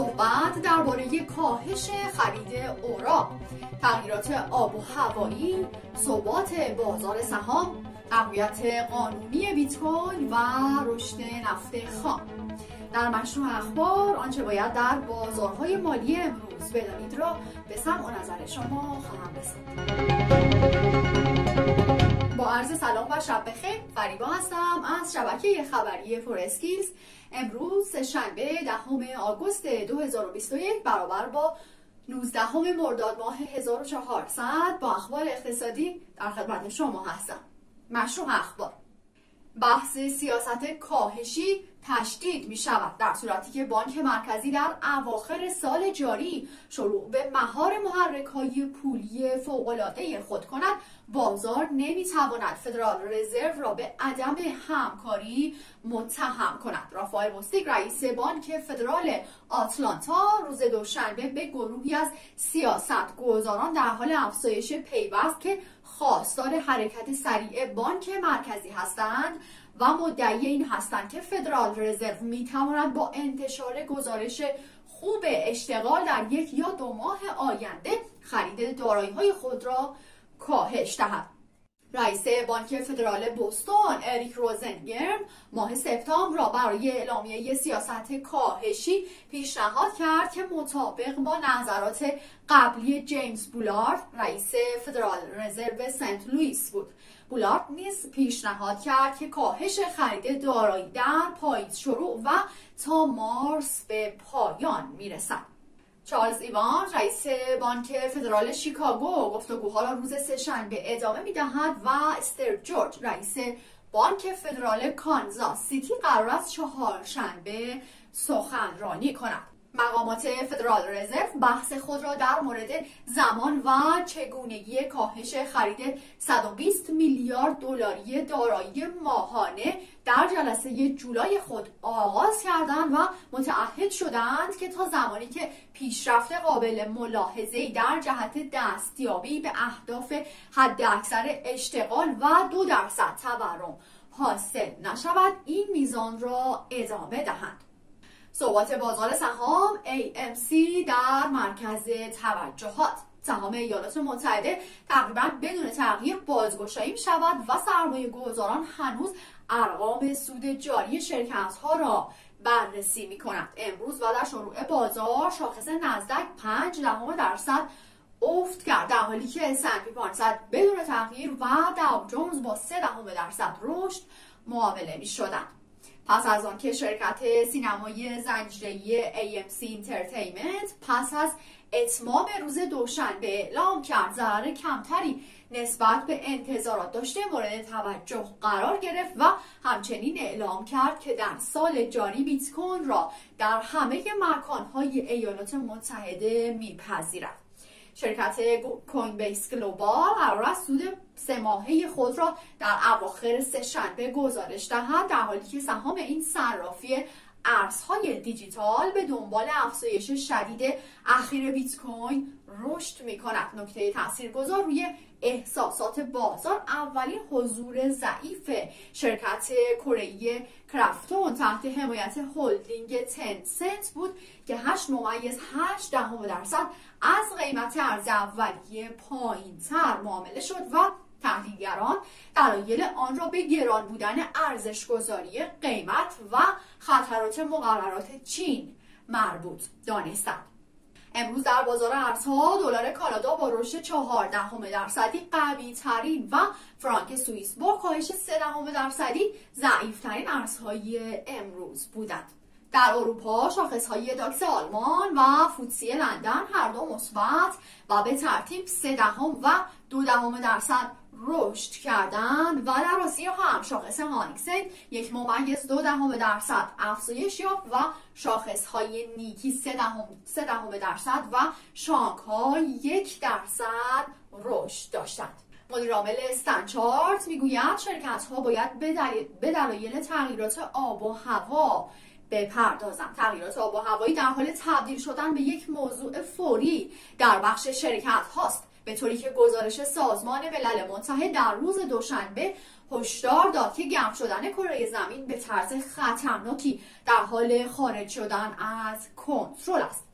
صحبت درباره کاهش خرید اورا تغییرات آب و هوایی ثبات بازار سهام تقویت قانونی بیت کوین و رشد نفت خام. در مشروع اخبار آنچه باید در بازارهای مالی امروز بدانید را به سمع و نظر شما خواهم رسید با عرض سلام و شب بخیر. فریبا هستم از شبکه خبری فورسکیلز امروز شنبه دهم آگوست 2021 برابر با 19 مرداد ماه 1400 با اخبار اقتصادی در خدمت شما هستم. مشروع اخبار. بحث سیاست کاهشی تشدید می شود در صورتی که بانک مرکزی در اواخر سال جاری شروع به مهار محرک های پولی فوقالعاده خود کند. بازار نمی تواند فدرال رزرو را به عدم همکاری متهم کند. رافائل مستیک رئیس بانک فدرال آتلانتا روز دوشنبه به گروهی از سیاست گذاران در حال افزایش پیوست که خواستار حرکت سریع بانک مرکزی هستند و مدعی این هستند که فدرال رزرو می تواند با انتشار گزارش خوب اشتغال در یک یا دو ماه آینده خرید دارایی های خود را کاهش دهد. رئیس بانک فدرال بوستون اریک روزنگرم ماه سپتامبر را برای اعلامیه سیاست کاهشی پیشنهاد کرد که مطابق با نظرات قبلی جیمز بولارد رئیس فدرال رزرو سنت لوئیس بود. بولارد نیز پیشنهاد کرد که کاهش خرید دارایی در پاییز شروع و تا مارس به پایان می‌رسد. چارلز ایوان رئیس بانک فدرال شیکاگو گفتگوها را روز سهشنبه ادامه می‌دهد و استر جورج رئیس بانک فدرال کانزاس سیتی قرار است چهارشنبه سخنرانی کند. مقامات فدرال رزرو بحث خود را در مورد زمان و چگونگی کاهش خرید 120 میلیارد دلاری دارایی ماهانه در جلسه جولای خود آغاز کردند و متعهد شدند که تا زمانی که پیشرفت قابل ملاحظه‌ای در جهت دستیابی به اهداف حداکثر اشتغال و دو درصد تورم حاصل نشود این میزان را ادامه دهند ثبات بازار سهام AMC در مرکز توجهات. سهام ایالات متحده تقریبا بدون تغییر بازگشایی می شود و سرمایه گذاران هنوز ارقام سود جاری شرکت ها را بررسی می کنند امروز و در شروع بازار شاخص نزدک 5 دهم درصد افت کرد. در حالی که S&P 500 بدون تغییر و داو جونز با 3 دهم درصد رشد معامله می شدند پس از آن که شرکت سینمایی زنجیره‌ای AMC Entertainment پس از اتمام روز دوشنبه اعلام کرد ضرر کمتری نسبت به انتظارات داشته مورد توجه قرار گرفت و همچنین اعلام کرد که در سال جاری بیت کوین را در همه مکانهای ایالات متحده میپذیرد. شرکت کوین بیس گلوبال قرار است سود سه ماهه خود را در اواخر سه شنبه گزارش دهد در حالی که سهام این صرافی ارزهای دیجیتال به دنبال افزایش شدید اخیر بیت کوین رشد می کند نکته تاثیرگذار روی احساسات بازار اولین حضور ضعیف شرکت کره کرافتون تحت حمایت هلدینگ تنسنت بود که 8 ممیز 8 دهم درصد از قیمت ارز اولیه پایین تر معامله شد و تحلیلگران دلایل آن را به گران بودن ارزشگذاری قیمت و خطرات مقررات چین مربوط دانستند. امروز در بازار ارزها دلار کانادا با رشد 14 درصدی قوی ترین و فرانک سوئیس با کاهش 3 درصدی ضعیف ترین ارزهای امروز بودند. در اروپا های داکس آلمان و فوتسی لندن هر دو مثبت و به ترتیب 3 دهم و 2 دهم درصد رشد کردند و در آسیا هم شاخص هانیکسن یک ممیز دو دهم درصد افزایش یافت و شاخص های نیکی سه دهم, سه دهم درصد و شانگهای یک درصد رشد داشتند. مدیر عامل استنچارت می‌گوید شرکت ها باید به دلایل تغییرات آب و هوا بپردازند. تغییرات آب و هوایی در حال تبدیل شدن به یک موضوع فوری در بخش شرکت هاست. به طوری که گزارش سازمان ملل متحد در روز دوشنبه هشدار داد که گرم شدن کره زمین به طرز خطرناکی در حال خارج شدن از کنترل است.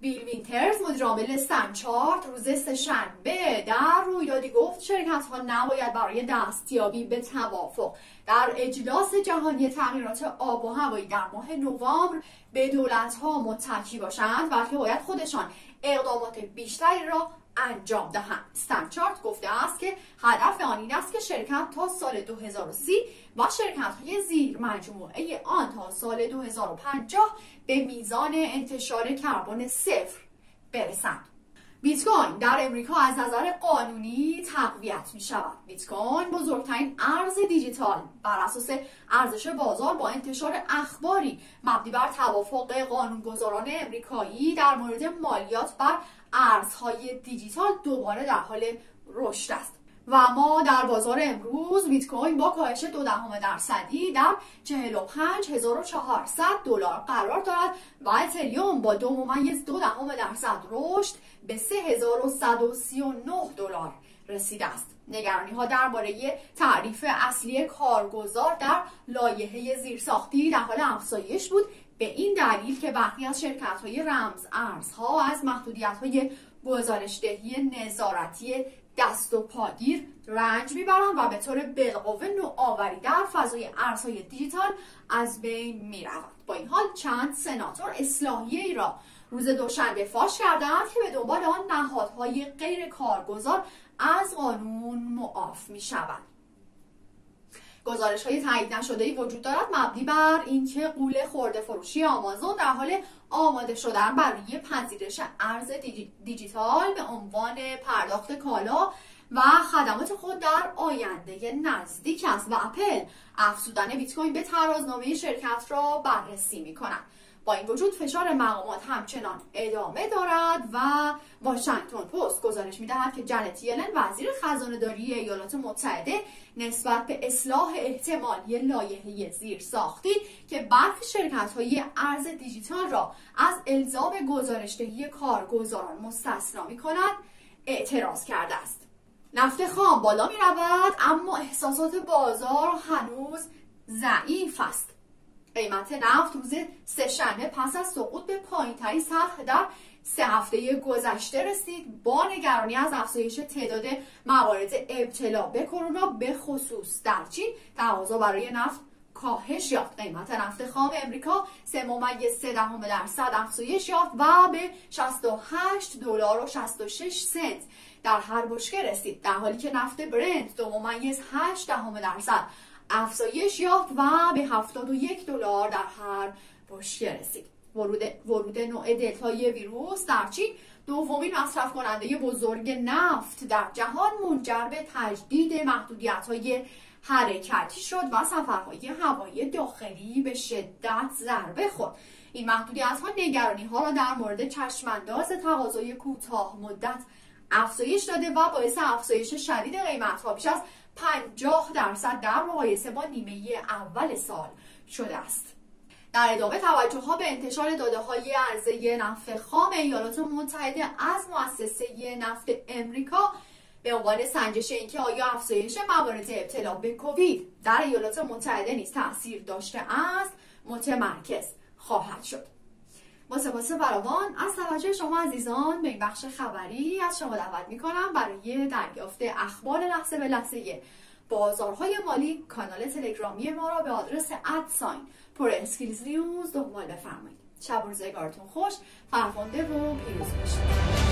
بیل وینترز مدیر عامل سنچارت روز سهشنبه در رویدادی گفت شرکت ها نباید برای دستیابی به توافق در اجلاس جهانی تغییرات آب و هوایی در ماه نوامبر به دولت ها متکی باشند بلکه باید خودشان اقدامات بیشتری را انجام دهند ستنچارت گفته است که هدف آن این است که شرکت تا سال 2030 و شرکت های زیر مجموعه آن تا سال 2050 به میزان انتشار کربن صفر برسند بیت کوین در امریکا از نظر قانونی تقویت می شود. بیت کوین بزرگترین ارز دیجیتال بر اساس ارزش بازار با انتشار اخباری مبنی بر توافق قانونگذاران امریکایی در مورد مالیات بر ارزهای دیجیتال دوباره در حال رشد است. و ما در بازار امروز بیت کوین با کاهش دو دهم درصدی در 45400 دلار قرار دارد و اتریوم با دو ممیز دو دهم درصد رشد به 3139 دلار رسیده است. نگرانی ها درباره تعریف اصلی کارگزار در لایحه زیرساختی در حال افزایش بود به این دلیل که برخی از شرکت های رمز ارزها از محدودیت های گزارشدهی نظارتی دست و پاگیر رنج می‌برند و به طور بالقوه نوآوری در فضای ارزهای دیجیتال از بین می‌روند با این حال چند سناتور اصلاحیه را روز دوشنبه فاش کردند که به دنبال آن نهادهای غیر کارگزار از قانون معاف می شود. گزارش های تایید نشده ای وجود دارد مبنی بر اینکه قول خورده فروشی آمازون در حال آماده شدن برای پذیرش ارز دیجیتال به عنوان پرداخت کالا و خدمات خود در آینده نزدیک است. و اپل افزودن بیت کوین به ترازنامه شرکت را بررسی می کنند با این وجود فشار مقامات همچنان ادامه دارد و واشنگتن پست گزارش می‌دهد که جنت یلن وزیر خزانه داری ایالات متحده نسبت به اصلاح احتمالی لایحه زیر ساختی که برخی شرکت های ارز دیجیتال را از الزام گزارشدهی کارگزاران مستثنا می کند اعتراض کرده است. نفت خام بالا می رود اما احساسات بازار هنوز ضعیف است. قیمت نفت روز سهشنبه پس از سقوط به پایینترین سطح در سه هفته گذشته رسید. با نگرانی از افزایش تعداد موارد ابتلا به کرونا به خصوص در چین تقاضا برای نفت کاهش یافت. قیمت نفت خام امریکا سه ممیز سه دهم درصد افزایش یافت و به 68 دلار و 66 سنت در هر بشکه رسید. در حالی که نفت برنت دو ممیز 8 دهم درصد افزایش یافت و به 71 دلار در هر بشکه رسید. ورود, ورود نوع دلتای ویروس در چین دومین مصرف کننده بزرگ نفت در جهان منجر به تجدید محدودیت های حرکتی شد و سفرهای هوایی داخلی به شدت ضربه خورد. این محدودیت ها نگرانی ها را در مورد چشمانداز تقاضای کوتاه مدت افزایش داده و باعث افزایش شدید قیمت ها بیش از 50 درصد در مقایسه با نیمه اول سال شده است. در ادامه توجه ها به انتشار داده های عرضه نفت خام ایالات متحده از مؤسسه نفت امریکا به عنوان سنجش اینکه آیا افزایش موارد ابتلا به کووید در ایالات متحده نیز تاثیر داشته است متمرکز خواهد شد با سپاس فراوان از توجه شما عزیزان به این بخش خبری از شما دعوت می کنم برای دریافت اخبار لحظه به لحظه بازارهای مالی کانال تلگرامی ما را به آدرس ادساین پر اسکیلز نیوز دنبال بفرمایید. شب و روزگارتون خوش فرخنده و پیروز باشید.